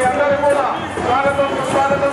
మీ అందరూ కూడా స్వాగతం సుస్వాగతం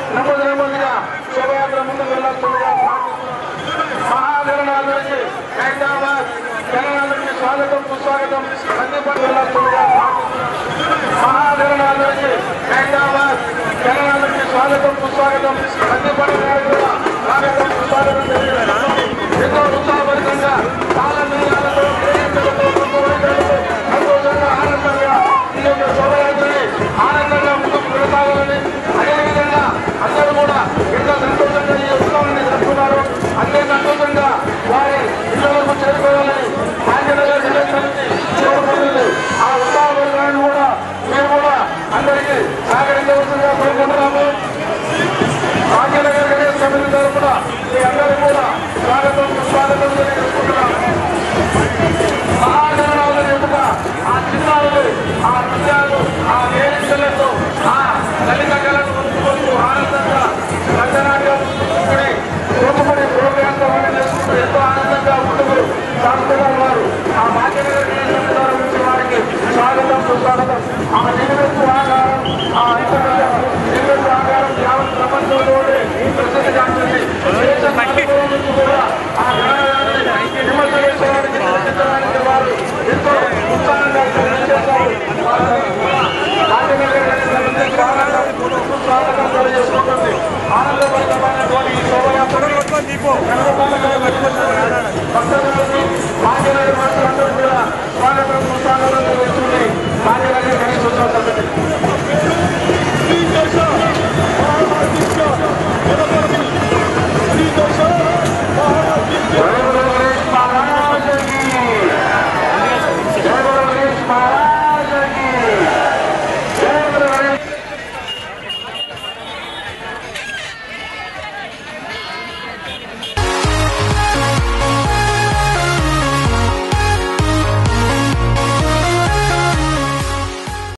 నెమ్మది నెమ్మదిగా శోభయాత్ర ముందుకు వెళ్ళాల్సిందిగా మహాగణనాథుడికి హైదరాబాద్ గణనాథుడికి స్వాగతం సుస్వాగతం. అన్నిపడి వెళ్ళాల్సిందిగా మహాగణనాథుడికి హైదరాబాద్ గణనాథుడికి స్వాగతం సుస్వాగతం. అన్నిపడి ఆనందపడమైనటువంటి ఈ శోభయాత్ర భక్తులందరూ కూడా స్వాగతం